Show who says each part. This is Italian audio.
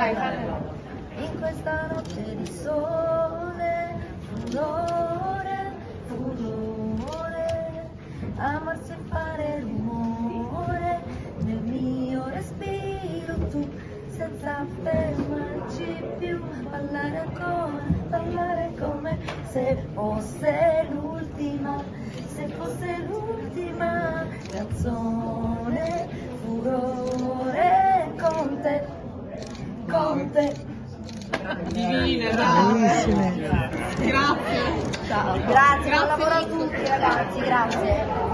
Speaker 1: vai, In questa notte di sole, furore, furore, amarsi e fare rumore, nel mio respiro tu, senza fermarci più, ballare ancora, ballare come se fosse l'ultima, se fosse l'ultima canzone, furore con te.
Speaker 2: Divine.
Speaker 3: Bravissime.
Speaker 2: Grazie.
Speaker 1: Ciao, grazie, buon lavoro a tutti ragazzi, grazie.